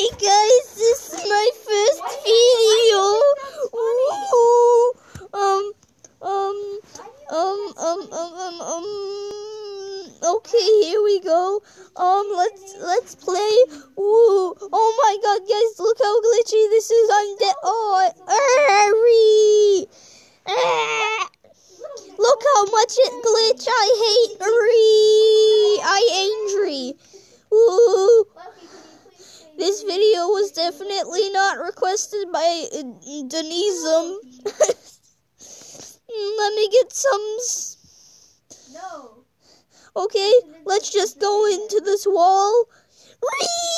Hey guys, this is my first video. Ooh, um, um, um, um, um, um, um. Okay, here we go. Um, let's let's play. Ooh, oh my God, guys, look how glitchy this is. I'm dead. Oh, Ari. Ah. Look how much it glitch. I hate Ari. I angry. Ooh. This video was definitely not requested by uh, Denizum. Mm, let me get some. No. Okay, let's just go into this wall. Whee!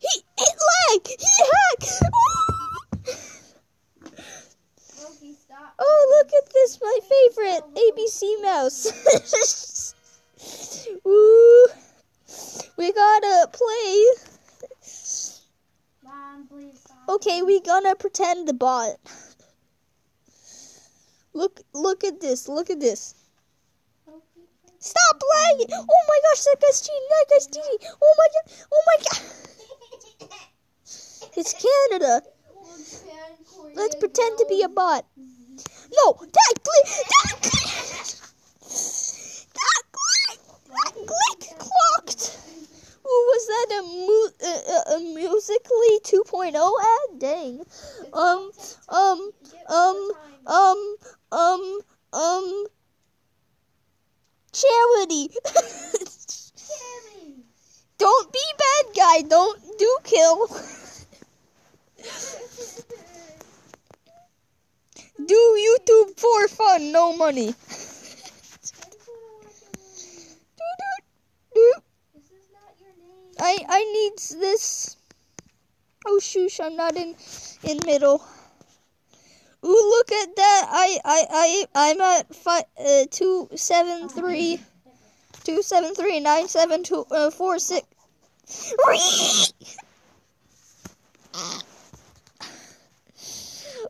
He it lag. He hack. Loki, stop. Oh, look at this, my favorite Woo. We gotta play. Mom, please stop. Okay, we gonna pretend the bot. Look, look at this. Look at this. Stop lagging! Oh my gosh, that guy's cheating. That guy's cheating. Oh my god. Oh my god. It's Canada. Let's pretend to be a bot. No, that. That. That glitch. That glitch clocked. Was that a, mu- uh, uh, a Musical.ly 2.0 ad? Dang. Um, um, um, um, um, um, Charity. charity. Don't be bad guy. Don't do kill. Do YouTube for fun, no money. Doot, doot, doot. This is not your name. I needs this. Oh shoosh, I'm not in in middle. Ooh, look at that! I I I I'm at five uh, two seven three two seven three nine seven two uh, four six.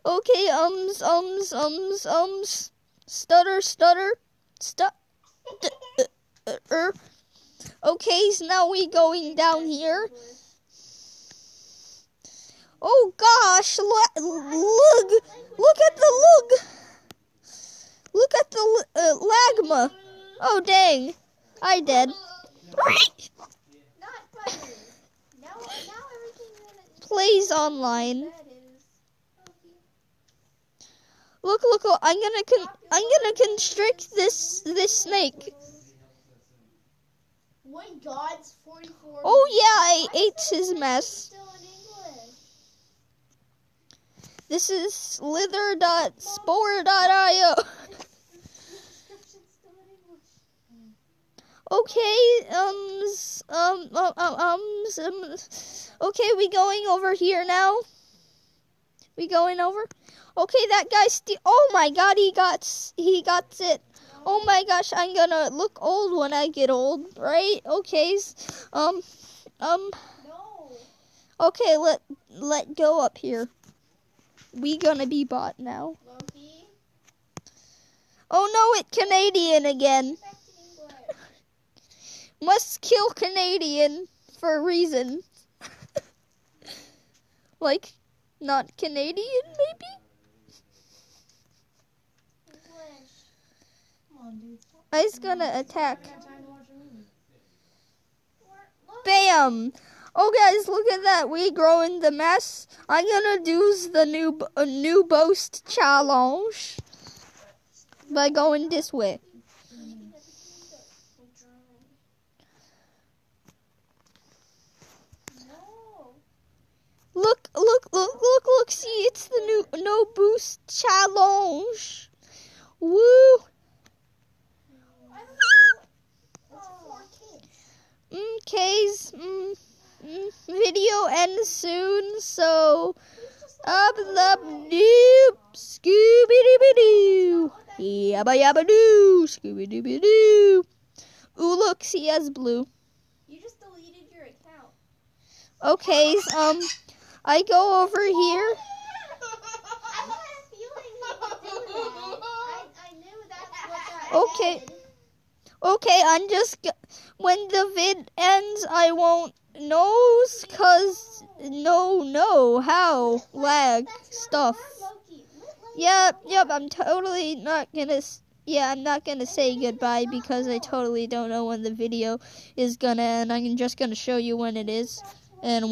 Okay, ums ums ums ums stutter stutter stu. d- uh, uh, er. Okay, so now we going down here. Oh gosh, look, look, look at the look. Look at the uh, lagma. Oh dang, I dead. Plays online. Look, look, look, I'm gonna I'm gonna constrict this this snake. When God's 44. Oh yeah, I ate his mess. Still in This is slither.spore.io. Description's still in English. Okay, um, um, um, um, um, okay, we going over here now. We going over? Okay, that guy ste- Oh my God, he got he got it. Oh my gosh, I'm gonna look old when I get old, right? Okay, um, um, No. okay, let let go up here. We gonna be bought now. Loki. Oh no, it Canadian again. Back to English. Must kill Canadian for a reason. like, not Canadian, maybe? I's gonna attack. a. Bam! Oh, guys, look at that. We growing the mess. I'm gonna do the new uh, new boast challenge by going this way. No. Look, look, look, look, look. See, it's the new no boost challenge. Woo! I don't know. It's for Okay, mm, mm, video ends soon, so up the doop, Scooby Dooby Doo, yabba yabba doo, Scooby Dooby Doo. Ooh, look, he has blue. You just deleted your account. Okay, um, I go over here. I had a feeling he would do that. I, I knew that's what that Okay. Okay, I'm just when the vid ends, I won't knows cause no no how lag stuff. Yep, yep. I'm totally not gonna. Yeah, I'm not gonna say goodbye because I totally don't know when the video is gonna end. I'm just gonna show you when it is and when.